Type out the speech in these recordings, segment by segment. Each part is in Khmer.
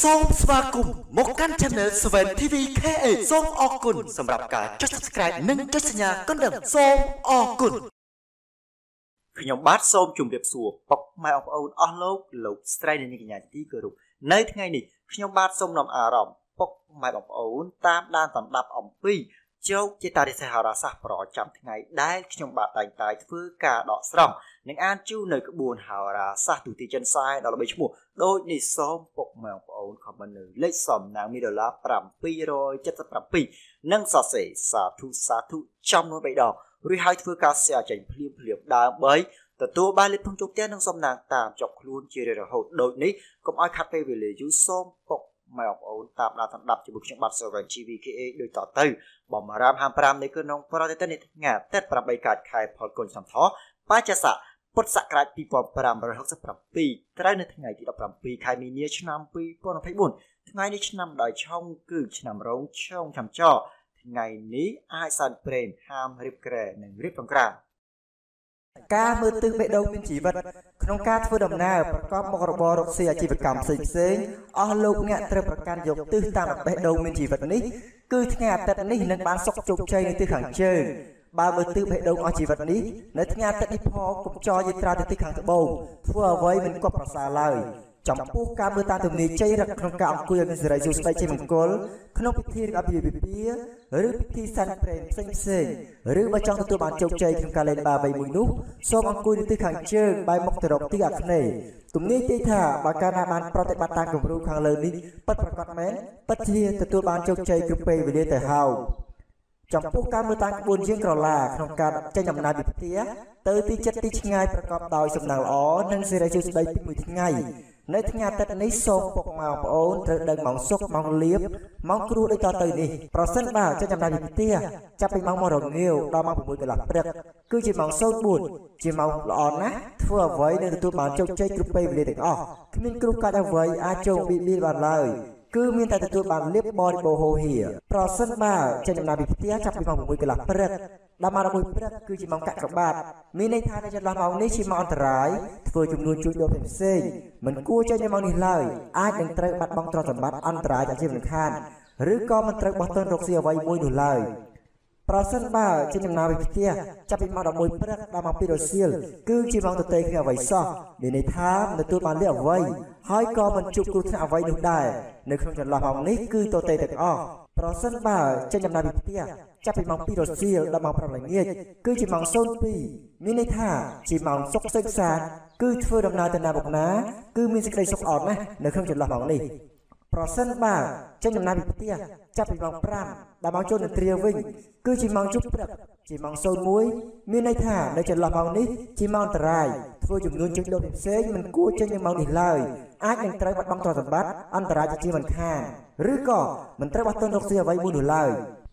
សូមស្វាគមន៍មកកាន់ Channel 7 TV KA សូមអរគុណសម្រាប់ការចុច Subscribe និងចុចសញ្ញាកណ្ដឹងសូមអរគុណខ្ញុំបាទសូមជម្រាបសួរពុកម៉ែបងប្អូនអស់លោកលោកស្រីនិងនាងកញ្ញាទីគោរពនៅថ្ងៃនេះខ្ញុំបាទសូមនាំអារម្មណ៍ពុកម៉ែបងប្អូនតាមដានតំដាប់អំពី ជោគជាតារិសហរសាស្ត្រប្រចាំថ្ងៃដែលខ្ញុំបាទតែងតែធ្វើការដកស្រង់និងអានជូននៅក្បួនហោរាសាស្ត្រទូទីចិនសាយដល់ល្បីឈ្មោះដូចនេះសូមពុកម៉ែបងប្អូនខមមិននៅលេខសំណាងមីដុល្លារ777និងសរសេរសាធុសាធុចំនួន3ដងរួចហើយធ្វើការ share ចេញភ្លាមភ្លាមដើម្បីទទួលបានលេខធំជោគផ្ទះនិងសំណាងតាមចុកខ្លួនជារៀងរហូតដូចនេះកុំឲ្យខាត់ពេលវេលាយូរសូមពុក ម៉ែបងប្អូនតាមដានតាមដាប់ជាមួយខ្ញុំបាទ Server GVKA ដូចតទៅបំរាម55នៃក្នុងប្រតិទិននេះថ្ងៃតែ8កើតខែផលគុណសំថោបាចស័កពុទ្ធសករាជ2567ត្រូវនៅថ្ងៃទី17ខែមីនាឆ្នាំ2024ថ្ងៃនេះឆ្នាំដោយឆុងគឺឆ្នាំរោងឆុងចាំចថ្ងៃនេះអាចសានព្រេនហាមរៀបក្រែនិងរៀបកង្ក្រាន ការមើលទិសបេះដូងមានជីវិតក្នុងការធ្វើដំណើរប្រកបមុខរបររកស៊ីអាជីវកម្មផ្សេងផ្សេងអស់លោកអ្នកត្រូវប្រកាន់យកទិសតាមបេះដូងមានជីវិតនេះគឺថ្ងៃអាទិត្យនេះនឹងបានសុខជោគជ័យនៅទិសខាងជើងបើមើលទិសបេះដូងអស់ជីវិតនេះនៅថ្ងៃអាទិត្យនេះផងកុំចោយាត្រាទៅទិសខាងត្បូងធ្វើអ្វីមិនគប់ប្រសើរឡើយ ចំពោះការមើលតាមទំនាយជ័យរកក្នុងការអង្គុយឲ្យមានសេរីសុខស្ដីជ័យមង្គលក្នុងពិធីអាពាហ៍ពិពាហ៍ឬពិធីសែនព្រេនផ្សេងផ្សេងឬបើចង់ទទួលបានជោគជ័យក្នុងការលេងបាវ័យមួយនោះសូមអង្គុយនៅទិសខាងជើងបែរមុខទៅរកទិសអាគ្នេយ៍ទំនាយជ័យថាបើកាលណាបានប្រតិបត្តិតាមគំរូខាងលើនេះពិតប្រាកដមែនពិតជាទទួលបានជោគជ័យគ្រប់ពេលវេលាទៅហើយចំពោះការមើលតាមក្បួនជាងក្រឡាក្នុងការចេញដំណើរពីផ្ទះទៅទីចិត្តទីឆ្ងាយប្រកបដោយសំណាងល្អនិងសេរីសុខស្ដីពីមួយថ្ងៃ នៅថ្ងៃអាទិត្យនេះសូមពុកម៉ែបងប្អូនត្រូវដឹងម៉ោងសុកម៉ោងលៀបម៉ោងគ្រូដូចតទៅនេះប្រសិនបើចេញចំណាយពីផ្ទះចាប់ពីម៉ោង1រងាវដល់ម៉ោង6កន្លះព្រឹកគឺជាម៉ោង04ជាម៉ោងល្អណាស់ធ្វើអ្វីនឹងទទួលបានជោគជ័យគ្រប់ពេលវេលាទាំងអស់គ្មានគ្រូកាច់អ្វីអាចចូលបៀតបៀនបានឡើយគឺមានតែទទួលបានលៀបបរិបោហោហៀប្រសិនបើចេញដំណើរពីផ្ទះចាប់ពីម៉ោង6កន្លះព្រឹក ដល់ម៉ោង11ព្រឹកគឺជាម៉ោងកាក់កបាតមានន័យថានៅចន្លោះម៉ោងនេះជាម៉ោងអន្តរាយធ្វើចំនួនជួយដូរផ្សេងមិនគួរចេញនៅម៉ោងនេះឡើយអាចនឹងត្រូវបាត់បង់ទ្រព្យសម្បត្តិអន្តរាយដែលជាមិនខានឬក៏មិនត្រូវបោះទុនរកស៊ីអ្វីមួយនោះឡើយប្រសិនបើជាចំណាយពីផ្ទះចាប់ពីម៉ោង11ព្រឹកដល់ម៉ោង2រសៀលគឺជាម៉ោងទទេគ្នាអ្វីសោះមានន័យថាទទួលបានលះអ្វីហើយក៏មិនជួបគ្រោះថ្នាក់អ្វីនោះដែរនៅក្នុងចន្លោះម៉ោងនេះគឺទទេទាំងអស់ ប្រសិនបើចេញដំណើរពីផ្ទះចាប់ពីម៉ោង2រសៀលដល់ម៉ោង5ល្ងាចគឺជាម៉ោង02មានន័យថាជាម៉ោងសុខសិក្សាគឺធ្វើដំណើរទៅណាមកណាគឺមានសេចក្តីសុខអត់ណាស់នៅក្នុងចន្លោះម៉ោងនេះប្រសិនបើចេញដំណើរពីផ្ទះចាប់ពីម៉ោង5 ដល់ម៉ោងចូលនទ្រាវិញគឺជាម៉ោងជប់ព្រឹកជាម៉ោង01មានន័យថានៅចន្លោះម៉ោងនេះជាម៉ោងអន្តរាយធ្វើចំនួនចេញដូរផ្សេងមិនគួរចេញនៅម៉ោងនេះឡើយអាចនឹងត្រូវបាត់បង់ទ្រព្យសម្បត្តិអន្តរាយជាមិនខានឬក៏មិនត្រូវបាត់ទុនរកស៊ីអ្វីមួយនោះឡើយ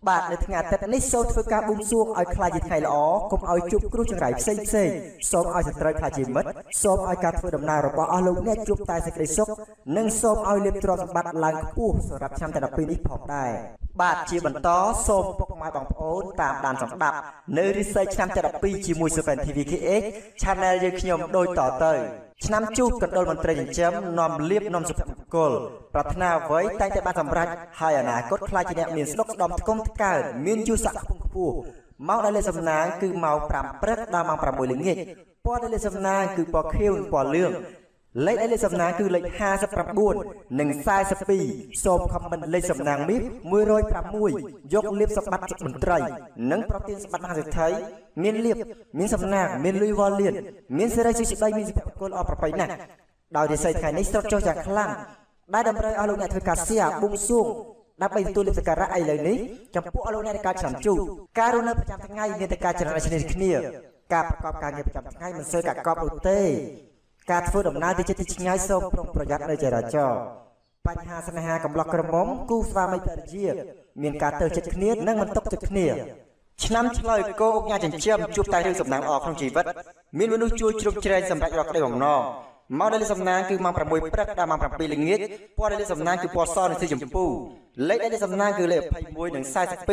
បាទនៅថ្ងៃអាទិត្យនេះសូមធ្វើការបួងសួងឲ្យខ្លាចជាថ្ងៃល្អកុំឲ្យជួបគ្រោះចង្រៃផ្សេងផ្សេងសូមឲ្យសត្រូវខ្លាចជាមិត្តសូមឲ្យការធ្វើដំណើររបស់អស់លោកអ្នកជួបតែសេចក្តីសុខនិងសូមឲ្យលៀបទ្រព្យសម្បត្តិឡើងខ្ពស់សម្រាប់ឆ្នាំទី12នេះផងដែរបាទជាបន្តសូមពុកម៉ែបងប្អូនតាមដានសម្ដាប់នៅរិស័យឆ្នាំទី12ជាមួយ Seven TV KX Channel យើងខ្ញុំដូចតទៅ ឆ្នាំជូតកណ្ដុលមន្ត្រីចិញ្ចឹមនាំលៀបនាំសុភមង្គលប្រាថ្នាអ្វីតែងតែបានសម្រេចហើយអនាគតខ្លាចជាអ្នកមានស្ដុកស្ដំថ្កុំថ្កើងមានយុស័កខ្ពង់ខ្ពស់ម៉ោងដែលលេខសំណាងគឺម៉ោង5ព្រឹកដល់ម៉ោង6ល្ងាចពណ៌ដែលលេខសំណាងគឺពណ៌ខៀវនិងពណ៌លឿង លេខដែលលេខសំណាងគឺលេខ59និង42សូមខមមិនលេខសំណាងមាស106យកលៀបសម្បត្តិមន្ត្រី និងប្រទានសម្បត្តិមហាសេដ្ឋីមានលៀបមានសំណាងមានលុយវ៉ាលៀនមានសេរីសុខស្ដីមានសុភមង្គលអប្រប្រៃណាស់ដោយរិស័យថ្ងៃនេះស្រុតចុះយ៉ាងខ្លាំងដែលតម្រូវឲ្យលោកអ្នកធ្វើការសៀបួងសួងដើម្បីទទួលលិបសការៈឥឡូវនេះចំពោះអស់លោកអ្នកនៃការឆ្នាំជូតការរស់នៅប្រចាំថ្ងៃមានតែការចរន្តគ្នាគ្នា ការប្រកបការងារប្រចាំថ្ងៃមិនសូវកាកកបនោះទេ ការធ្វើដំណើរទៅជិតទីឆ្ងាយសូមប្រុងប្រយ័ត្ននៅចរាចរណ៍បញ្ហាស្នេហាកំឡោះក្រមុំគូស្វាមីភរិយាមានការទៅចិត្តគ្នានិងមិនຕົកចិត្តគ្នាឆ្នាំឆ្លើយកោអុកញ៉ាចិញ្ចឹមជួបតែរឿងសំណាងអក្នុងជីវិតមានមនុស្សជួយជ្រោមជ្រែងសម្រាប់រកក្តីបំណង ម៉ោងដែលសំណាងគឺម៉ោង6ព្រឹកដល់ម៉ោង7ល្ងាចពណ៌ដែលសំណាងគឺពណ៌សនិងสีជម្ពូលេខដែលសំណាងគឺលេខ21និង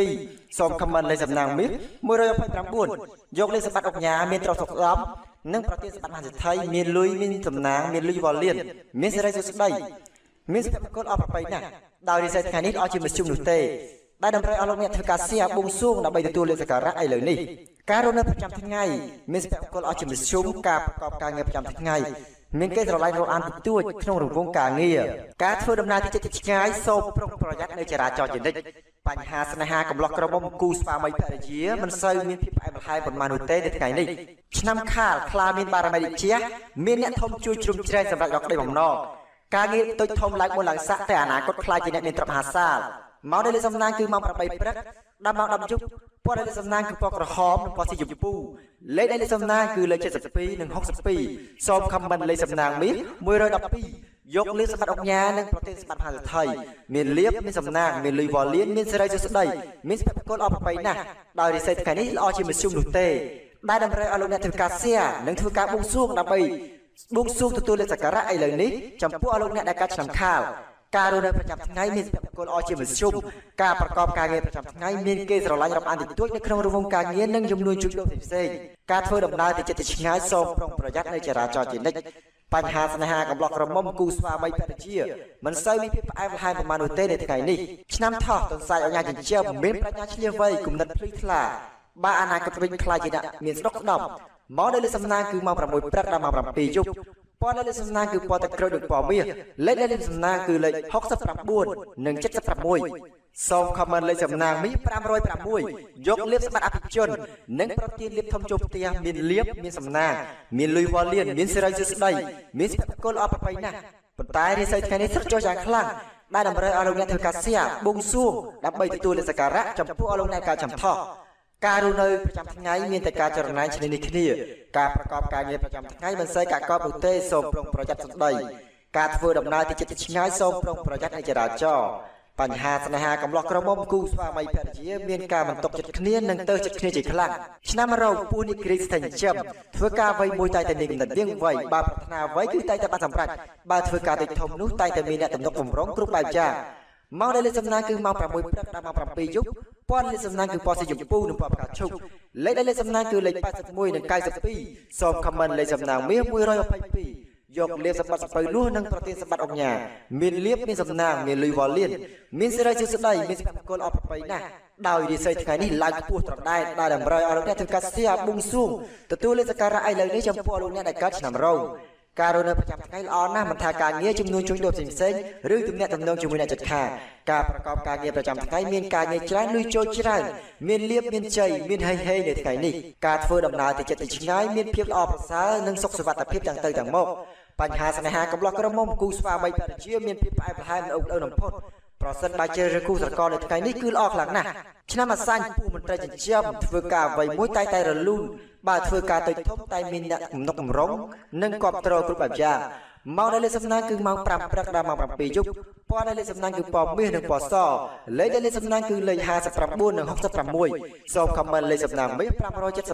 42សូមខមមិនលេខសំណាងមាស129យកលេខសម្បត្តិអុកញ៉ាមានត្រសុខស្ដំនិងប្រទានសម្បត្តិមហាសិទ្ធិមានលុយមានសំណាងមានលុយវ៉លលៀនមានសេរីសុខស្ដីមានសុភមង្គលអបប្រពៃណាស់ដោយរិស័យថ្ងៃនេះអស់ជាមធ្យមនោះទេដែលតម្រូវឲ្យលោកអ្នកធ្វើការសៀបួងសួងដើម្បីទទួលលេខសក្ការៈឥឡូវនេះការរស់នៅប្រចាំថ្ងៃមានសុភមង្គលអស់ជាមធ្យមការប្រកបការងារប្រចាំថ្ងៃ មានគេស្រឡាញ់រកអានបន្ទួចក្នុងរង្វង់ការងារការធ្វើដំណើរទីចិត្តឆ្ងាយសូមប្រុងប្រយ័ត្ននៅចរាចរណ៍ជានិច្ចបញ្ហាស្នេហាកំឡោះក្រមុំគូស្វាមីភរិយាមិនសូវមានភាពផ្អែមល្ហែមប៉ុន្មាននោះទេនៅថ្ងៃនេះឆ្នាំខាលខ្លាមានបារមីជាមានអ្នកធំជួយជ្រុំជ្រែងសម្រាប់រកក្តីបំណងការងារទុយធំឡើងមុនឡើងសាក់តែអនាគតខ្លាចជាអ្នកមានទ្រព្យមហាសាលម៉ោងដែលលេខសំណាងគឺម៉ោង8ព្រឹក ដល់ម៉ោង10យប់ពណ៌ដែលលេខសំណាងគឺពណ៌ក្រហមនិងពណ៌ស៊ីយំពូលេខដែលលេខសំណាងគឺលេខ72និង62សូមខមមិនលេខសំណាងមាស112យកលៀបសម្បត្តិអង្គញានិងប្រទេសសម្បត្តិមហាសទ្ធិមានលៀបមានសំណាងមានលុយវ៉ាលៀនមានសេរីសុស្ដីមានស្ពកលអបប្របីណាស់ដោយរិស័យថ្ងៃនេះល្អជាមធ្យមនោះទេដែលតម្រូវឲ្យលោកអ្នកធ្វើការសៀនិងធ្វើការបួងសួងដើម្បីបួងសួងទទួលលេខសក្ការៈឥឡូវនេះចំពោះឲ្យលោកអ្នកដែលកាត់ឆ្នាំខាល ការរស់នៅប្រចាំថ្ងៃមានសុភមង្គលអជាមធ្យមការប្រកបការងារប្រចាំថ្ងៃមានគេស្រឡាញ់រាប់អានតិចតួចនៅក្នុងរង្វង់ការងារនិងជំនួយជួយដូរផ្សេងៗការធ្វើដំណើរទៅចិត្តឆ្ងាយសូមប្រុងប្រយ័ត្ននៅចរាចរណ៍ជានិច្ចបញ្ហាស្នេហាកំឡោះក្រមុំគូស្វាមីភរិយាមិនសូវមានភាពផ្អែមល្ហែមប្រមាណនោះទេនៅថ្ងៃនេះឆ្នាំថោះទន្សាយអញ្ញាចិញ្ចឹមមានប្រាជ្ញាឆ្លៀវវៃគំនិតភ្លឺថ្លាបើអនាគតវិញខ្លាចជាអ្នកមានស្ដុកស្ដំម៉ោងដែលលេខសំណាងគឺម៉ោង6ព្រឹកដល់ម៉ោង7យប់ ពណ៌លេខសំណាងគឺពណ៌ទឹកក្រូចនិងពណ៌មាសលេខលេខសំណាងគឺលេខ69និង76សូមខមមិនលេខសំណាងមី506យកលៀបសម្បត្តិអភិជន និងប្រទានលៀបធំចូលផ្ទះមានលៀបមានសំណាងមានលុយវ៉ាលៀនមានសេរីសុស្ដីមានសុភមង្គលអបប្របីណាស់ប៉ុន្តែរិស័យថ្ងៃនេះស្រចចុះយ៉ាងខ្លាំងដែលតម្រូវឲ្យលោកអ្នកធ្វើការសៀបួងសួងដើម្បីទទួលលេខសក្ការៈចំពោះឲ្យលោកអ្នកការចំថោះ ការរស់នៅប្រចាំថ្ងៃមានតែការចរណៃឈ្នានីគ្នា ការប្រកបការងារប្រចាំថ្ងៃមិនសូវកាកបនោះទេសូមប្រុងប្រយ័ត្នសម្ដីការធ្វើដំណើរទីចិត្តឆ្ងាយសូមប្រុងប្រយ័ត្ននៅចរាចរណ៍បញ្ហាស្នេហាកំឡោះក្រមុំគូស្វាមីភរិយាមានការមិនຕົកចិត្តគ្នានិងទៅចិត្តគ្នាជាខ្លាំងឆ្នាំរោគពូនេះគ្រីស្ទិនចិមធ្វើការវ័យមួយតែតែមានកំណត់ទៀងវ័យបើប្រាថ្នាវ័យគឺតែតែបានសម្រេចបើធ្វើការតិចធំនោះតែតែមានអ្នកទំនុកបំរុងគ្រប់បែបយ៉ាងម៉ោងដែលលេខសំណាងគឺម៉ោង6ព្រឹកដល់ម៉ោង7យប់ ពណ៌លេខសំណាងគឺពណ៌สีយំពូនិងពណ៌ផ្កាឈូកលេខដែលលេខសំណាងគឺលេខ81និង92សូមខមមិនលេខសំណាងមាស122យកលៀបសម្បត្តិសពៅលួសនិងប្រទានសម្បត្តិអង្គញាមានលៀបមានសំណាងមានលុយវ៉ាលៀនមានសេរីជាស្ដីមានសុភមង្គលអបប្របីណាស់ដោយរិស័យថ្ងៃនេះឡើងខ្ពស់ត្រដែតដែលតម្រូវឲ្យលោកអ្នកធ្វើការស្ទាបួងសួងទទួលលេខសក្ការៈឥឡូវនេះចំពោះលោកអ្នកដែលកើតឆ្នាំរោង ការរស់នៅប្រចាំថ្ងៃល្អណាស់មិនថាការងារជំនួញជួយដូរផ្សេងផ្សេងឬទំនាក់ទំនងជាមួយអ្នកជិតខាងការប្រកបការងារប្រចាំថ្ងៃមានការងារច្រើនលុយចូលច្រើនមានលៀបមានជ័យមានហេហេនៅថ្ងៃនេះការធ្វើដំណើរទៅចិត្តទៅឆ្ងាយមានភាពល្អប្រសើរនិងសុខសុវត្ថិភាពទាំងទៅទាំងមកបញ្ហាស្នេហាកំឡោះក្រមុំគូស្វាមីភរិយាមានភាពផ្អែមល្ហែមនៅអូនបំផុតប្រសិនបើជ្រើសរើសគូស្រករនៅថ្ងៃនេះគឺល្អខ្លាំងណាស់ឆ្នាំអាសាញ់ពូមន្ត្រីចិញ្ចឹមធ្វើការអ្វីមួយតែតែរលូន បើធ្វើការទៅធំតែមានអ្នកគំនុកកំរងនិងគ្រប់គ្រងគ្រប់បែបយ៉ាងម៉ោងដែលលេខសំណាងគឺម៉ោង5ព្រឹកដល់ម៉ោង7យប់ពណ៌ដែលលេខសំណាងគឺពណ៌មាសនិងពណ៌សលេខដែលលេខសំណាងគឺលេខ59និង66សូមខមមិនលេខសំណាងមាស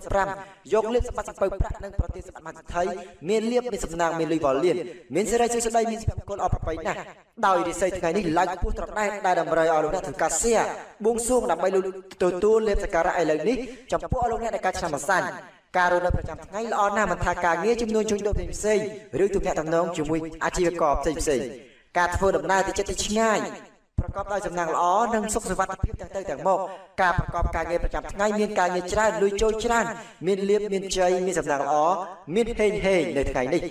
575យកលេខសម្បត្តិសំពៅប្រាក់និងប្រទេសសម្បត្តិមហាថៃមានលៀបមានសំណាងមានលុយវ៉ាលៀនមានសេរីសុស្ដីមានសុភមង្គលអបប្របីណាស់ដោយរិស័យថ្ងៃនេះឡើងខ្ពស់ត្រដែតដែលតម្រូវឲ្យលោកអ្នកធ្វើការសៀបួងសួងដើម្បីទទួលលេខសក្ការៈឥឡូវនេះចំពោះឲ្យលោកអ្នកដែលការឆ្នាំអាសាញ់ ការរស់នៅប្រចាំថ្ងៃល្អណាស់មិនថាការងារជំនួញជួយដូរផ្សេងៗឬទំនាក់ទំនងជាមួយអាជីវករផ្សេងផ្សេងការធ្វើដំណើរទៅចិត្តទៅឆ្ងាយប្រកបដោយសំណាងល្អនិងសុខសុវត្ថិភាពទាំងទៅទាំងមកការប្រកបការងារប្រចាំថ្ងៃមានការងារច្រើនលុយចូលច្រើនមានលៀបមានជ័យមានសំណាងល្អមានហេងហេងនៅថ្ងៃនេះ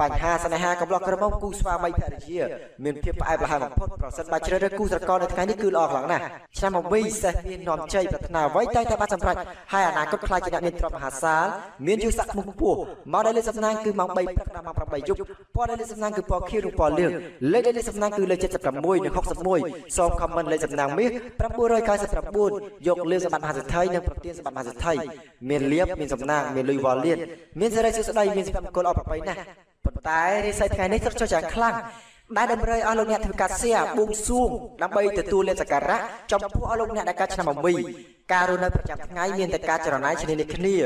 បញ្ហាស្នេហាកំឡោះក្រមុំគូស្វាមីភរិយាមានភាពផ្អែមល្ហែមបំផុតប្រសិនបើជ្រើសរើសគូស្រករនៅថ្ងៃនេះគឺល្អខ្លាំងណាស់ឆ្នាំ6សេះមាននាំជ័យប្រាថ្នាអ្វីតែតែបានសម្រេចហើយអនាគតខ្លាចជាអ្នកមានទ្រព្យមហាសាលមានយុស័ក្តិខ្ពស់មកដែលលេខសំណាងគឺម៉ោង3ព្រឹកដល់ម៉ោង8យប់ពណ៌ដែលលេខសំណាងគឺពណ៌ខៀវនិងពណ៌លឿងលេខដែលលេខសំណាងគឺលេខ76និង61សូមខមមិនលេខសំណាងមាស999យកលឿងសម្បត្តិមហាសិទ្ធិនិងប្រទានសម្បត្តិមហាសិទ្ធិមានលៀបមានសំណាងមានលុយវ៉ាលៀនមានសេរីសុស្ដីមានសុភមង្គលអបប្របីណាស់ ប៉ុន្តែរិស័យថ្ងៃនេះទឹកចុះយ៉ាងខ្លាំងដែលតម្រូវឲ្យលោកអ្នកធ្វើការសៀបួងសួងដើម្បីទទួលលេខសក្ការៈចំពោះឲ្យលោកអ្នកដែលកើតឆ្នាំ6ការរស់នៅប្រចាំថ្ងៃមានតែការចរណៃឈ្នានីគ្នា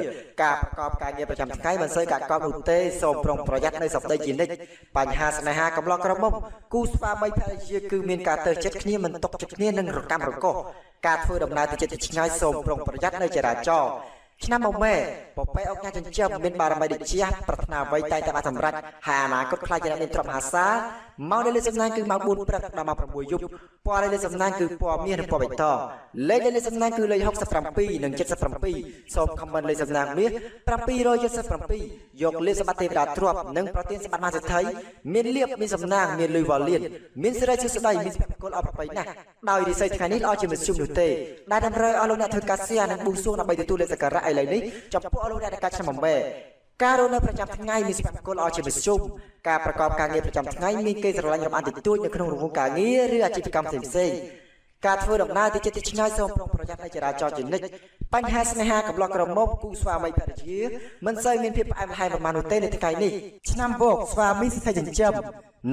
ការប្រកបការងារប្រចាំថ្ងៃមិនសូវកាកកបនោះទេសូមប្រុងប្រយ័ត្ននៅសប្តីជានិច្ចបញ្ហាស្នេហាកំឡោះក្រមុំគូស្វាមីភរិយាគឺមានការទៅចិត្តគ្នាមិនຕົកចិត្តគ្នានិងរកម្មរកោសការធ្វើដំណើរទៅចិត្តឆ្ងាយសូមប្រុងប្រយ័ត្ននៅចរាចរណ៍ ឆ្នាំមកម៉ែពពែអុកញ៉ាចិញ្ចឹមមានបារមីដូចជាប្រាថ្នាអ្វីតែតែបានសម្រេចហើយអនាគតខ្លាចជាអ្នកមានទ្រព្យមហាសាលម៉ោងដែលលេខសំណាងគឺម៉ោង4ព្រឹកដល់ម៉ោង6យប់ពណ៌ដែលលេខសំណាងគឺពណ៌មាសនិងពណ៌បៃតងលេខដែលលេខសំណាងគឺលេខ67និង77សូមខមមិនលេខសំណាងមាស777យកលេខសម្បត្តិទេវតាទ្រព្យនិងប្រទានសម្បត្តិមហាសេដ្ឋីមានលៀបមានសំណាងមានលុយវ៉ាលៀនមានសិរីសួស្ដីមានសុភមង្គលអបប្របីណាស់ដោយរិស័យថ្ងៃនេះល្អជាមធ្យមនោះទេដែលតម្រូវឲ្យលោកអ្នកធ្វើកាសៀនិងបួងសួងដើម្បីទទួលលេខសក្ការៈឥឡូវនេះចំពោះលោកអ្នកដែលកាច់ឆ្នាំបំបែការរស់នៅប្រចាំថ្ងៃមានសុភមង្គលល្អជាមធ្យមការប្រកបការងារប្រចាំថ្ងៃមានគេស្រឡាញ់រំអានតិចតួចនៅក្នុងរង្វង់ការងារឬអាជីវកម្មផ្សេងៗការធ្វើដំណើរទៅចិត្តឆ្ងាយសូមប្រុងប្រយ័ត្ននៃចរាចរណ៍ជានិច្ចបញ្ហាស្នេហាកំឡោះក្រមុំគូស្វាមីភរិយាមិនសូវមានភាពផ្អែមល្ហែមប្រមាណនោះទេនៅថ្ងៃនេះឆ្នាំវោកស្វាមីសិទ្ធិចិញ្ចឹម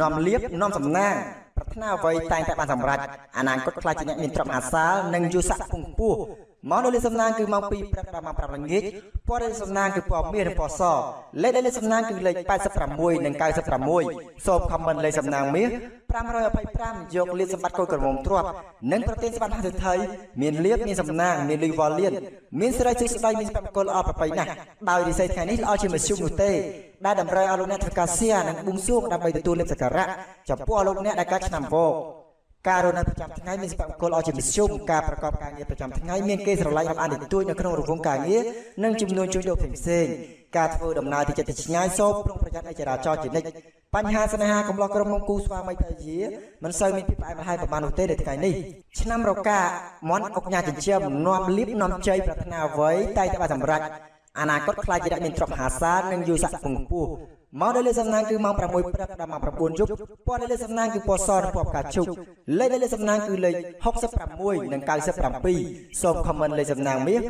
នាំលៀបនាំសំណាងប្រាថ្នាអ្វីតែងតែបានសម្រេចអនាគតខ្លាចជាអ្នកមានទ្រព្យអាសាលនិងយុស័ក្តិពងពោះ ម៉ោងដែលសំណាងគឺម៉ោង2ព្រឹកដល់ម៉ោង5ល្ងាចពណ៌ដែលសំណាងគឺពណ៌មាសនិងពណ៌សលេខដែលសំណាងគឺលេខ86និង96សូមខមមិនលេខសំណាងមាស525យកលៀបសម្បត្តិកូនក្រមុំទ្របនិងប្រទានសម្បត្តិមហាសិទ្ធិមានលៀបមានសំណាងមានលីវ៉ាលៀនមានសេរីជិះស្ដីមានសម្បត្តិកុលអបប្របីណាស់ដោយរិស័យថ្ងៃនេះល្អជាមធ្យមនោះទេដែលតម្រូវឲ្យលោកអ្នកធ្វើការសៀនិងបួងសួងដើម្បីទទួលលៀបសក្ការៈចំពោះលោកអ្នកដែលកើតឆ្នាំវោក ការរស់នៅប្រចាំថ្ងៃមានសភគលអជាមធ្យមការប្រកបការងារប្រចាំថ្ងៃមានគេស្រឡាញ់រាប់អានតិចតួចនៅក្នុងរង្វង់ការងារនិងចំនួនជួញដូរផ្សេងៗការធ្វើដំណើរទីចិត្តឆ្ងាយសូមប្រុងប្រយ័ត្ននៃចរាចរណ៍ជានិច្ចបញ្ហាស្នេហាកំឡោះក្រុមគូស្វាមីភរិយាមិនសូវមានភាពផ្អែមល្ហែមប្រមាណនោះទេនៅថ្ងៃនេះឆ្នាំរកាមន់អុកញ៉ាចិញ្ចឹមនាំលៀបនាំជ័យប្រាថ្នាអ្វីតែតែបានសម្រេចអនាគតខ្លាចជាអ្នកមានទ្រព្យមហាសាលនិងយុស័ក្តិពងពោះ ម៉ោងដែលលេខសំណាងគឺម៉ោង6ព្រឹកដល់ម៉ោង9យប់ពណ៌ដែលលេខសំណាងគឺពណ៌សនិងពណ៌ផ្កាឈូកលេខដែលលេខសំណាងគឺលេខ66និង97សូមខមមិនលេខសំណាងមាស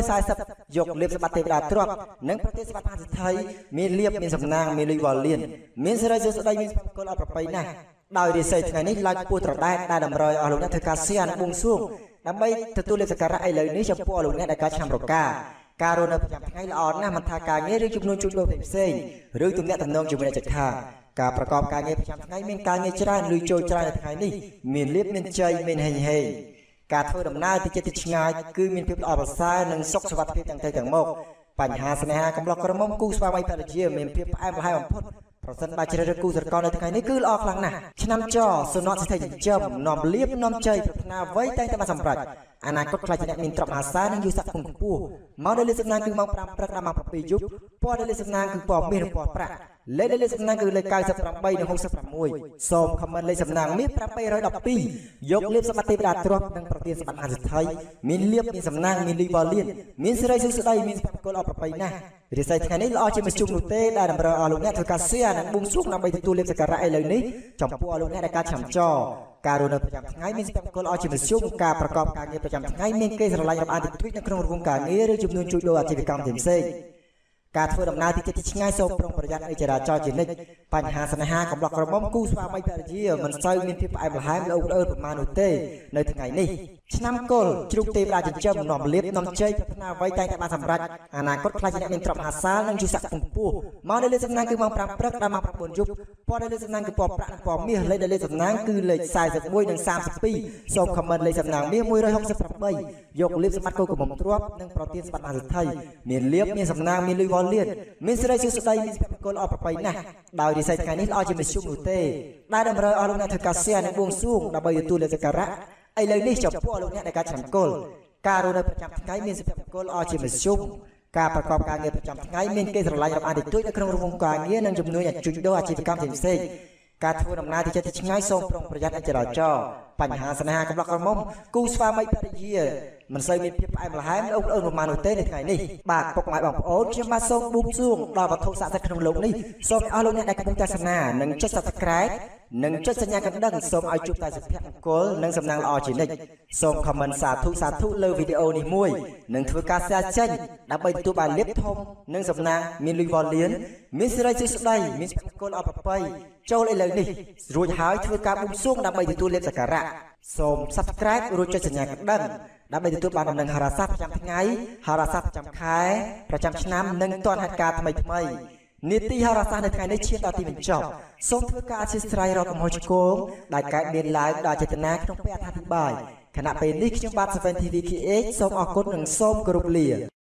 640យកលៀបសម្បត្តិទេវតាទ្រព្យនិងប្រទេសសម្បត្តិផាសិទ្ធិមានលៀបមានសំណាងមានលុយវ៉ាលៀនមានសេរីសុស្ដីមានសុភមង្គលអត់ប្រប្រៃណាស់ដោយរិស័យថ្ងៃនេះឡើងពោះត្រដែតដែលតម្រូវឲ្យលោកអ្នកធ្វើការសៀនបួងសួងដើម្បីទទួលលេខសក្ការៈឥឡូវនេះចំពោះលោកអ្នកដែលកើតឆ្នាំរកា ការរស់នៅប្រចាំថ្ងៃល្អណាស់មិនថាការងារឬជំនួញជួញដូរផ្សេងៗឬទំនាក់ទំនងជាមួយអ្នកជិតខាងការប្រកបការងារប្រចាំថ្ងៃមានការងារច្រើនឬចូលច្រើននៅថ្ងៃនេះមានលៀបមានជ័យមានហេងហេងការធ្វើដំណើរទៅចិត្តឆ្ងាយគឺមានភាពល្អប្រសើរនិងសុខសុវត្ថិភាពទាំងទៅទាំងមកបញ្ហាស្នេហាកំឡោះក្រមុំគូស្វាមីភរិយាមានភាពផ្អែមល្ហែមបំផុត ប្រសិនបើជ្រើសរើសគូស្រករនៅថ្ងៃនេះគឺល្អខ្លាំងណាស់ឆ្នាំចសុណតសិទ្ធិចិញ្ចឹមនាំលៀបនាំជ័យប្រាថ្នាអ្វីតែតែបានសម្រេចអនាគតខ្លាចជាអ្នកមានទ្រព្យមហាសាលនិងយុស័ក្តិពងខ្ពស់មកដល់លេខសំណាងគឺម៉ោង5ព្រឹកដល់ម៉ោង7យប់ពណ៌ដែលលេខសំណាងគឺពណ៌មាសនិងពណ៌ប្រាក់ លេខដែលលេខសំណាងគឺលេខ98និង66សូមខមមិនលេខសំណាងមាស812យកលៀបសម្បត្តិទេវតាទ្រព្យនិងប្រទានសម្បត្តិអសិទ្ធិមានលៀបមានសំណាងមានលីវ៉ាលៀនមានសិរីសុស្ដីមានសុភមង្គលអបប្របីណាស់រិស័យថ្ងៃនេះល្អជាមធ្យមនោះទេដែលតម្រូវឲ្យលោកអ្នកធ្វើការសៀនិងបួងសួងដើម្បីទទួលលៀបសក្ការៈឥឡូវនេះចំពោះឲ្យលោកអ្នកដែលការឆាំចការរស់នៅប្រចាំថ្ងៃមានសុភមង្គលល្អជាមធ្យមការប្រកបការងារប្រចាំថ្ងៃមានគេស្រឡាញ់រាប់អានតិចតួចនៅក្នុងរង្វង់ការងារឬចំនួនជួញដូរអាជីវកម្មផ្សេងៗ ការធ្វើដំណើរទីចិត្តឆ្ងាយសូមប្រុងប្រយ័ត្ននៃចរាចរណ៍ជានិច្ចបញ្ហាស្នេហាកំឡោះក្រមុំគូស្វាមីភរិយាមិនសូវមានភាពផ្អែមល្ហែមលោកអើប្រមាណនោះទេនៅថ្ងៃនេះឆ្នាំកុលជ្រូកទេវតាចិញ្ចឹមនាំលៀបនាំជ័យប្រាថ្នាអ្វីតែងតែបានសម្រេចអនាគតខ្លាចជាអ្នកមានទ្រព្យមហាសាលនិងយុស័ក្តិពងពោះមកនៅលេខសំណាងគឺម៉ោង5ព្រឹកដល់ម៉ោង9យប់ពណ៌នៅលេខសំណាងគឺពណ៌ប្រាក់និងពណ៌មាសលេខលេខសំណាងគឺលេខ41និង32សូមខមមិនលេខសំណាងមាស 168យកលៀបសម្បត្តិគោកមុំទ្របនិងប្រទានសម្បត្តិមហាសិទ្ធិមានលៀបមានសំណាងមានលុយវ៉លលៀនមានសេរីសុស្ដីមានសុភមង្គលអបប្របីណាស់ដោយរិស័យថ្ងៃនេះល្អជាមធ្យមនោះទេដែលតម្រូវឲ្យលោកអ្នកធ្វើការសៀននិងបួងសួងដើម្បីទទួលលេខសក្ការៈឥឡូវនេះចំពោះលោកអ្នកដែលការឆ្នាំគល់ការរស់នៅប្រចាំថ្ងៃមានសុភមង្គលល្អជាមធ្យមការប្រកបការងារប្រចាំថ្ងៃមានគេស្រឡាញ់រាប់អានតិចតួចនៅក្នុងរង្វង់ការងារនិងជំនួយអាជីវកម្មអាជីវកម្មផ្សេងៗ ការធ្វើដំណើរទៅចិត្តឆ្ងាយសូមប្រុងប្រយ័ត្នអចរាចរណ៍បញ្ហាស្នេហាកំឡោះក្រមុំគូស្វាមីភរិយា មិនសូវមានភាពផ្អែមល្ហែមអូនអូនប្រមាណនោះទេនៅថ្ងៃនេះបាទពុកម៉ែបងប្អូនខ្ញុំបាទសូមបួងសួងដល់វត្ថុស័ក្តិសិទ្ធិក្នុងលោកនេះសូមអស់លោកអ្នកដែលកំពុងទស្សនានិងចុច Subscribe និងចុចសញ្ញាកណ្ដឹងសូមឲ្យជួបតែសុភមង្គលនិងសំណាងល្អជានិច្ចសូម comment សាធុសាធុលើវីដេអូនេះមួយនិងធ្វើការ share ចេញដើម្បីទទួលបានលៀបធំនិងសំណាងមានលុយវ៉លលៀនមានសេរីសុខស្ដីមានសុភមង្គលអបប្របីចូលឥឡូវនេះរួចហើយធ្វើការបួងសួងដើម្បីទទួលលៀបសក្ការៈសូម Subscribe រួចចុចសញ្ញាកណ្ដឹង ដើម្បីទទួលបានដំណឹងហោរាសាស្ត្រប្រចាំថ្ងៃហោរាសាស្ត្រប្រចាំខែប្រចាំឆ្នាំនិងទាន់ហេតុការណ៍ថ្មីថ្មីនីតិហោរាសាស្ត្រនៅថ្ងៃនេះឈានដល់ទីបញ្ចប់សូមធ្វើការអធិស្ឋានរកកំហុសឆ្គងដែលកើតមានឡើងដោយចេតនាក្នុងពេលអត្ថាធិប្បាយខណៈពេលនេះខ្ញុំបាទ 7TV KH សូមអរគុណនិងសូមគោរពលា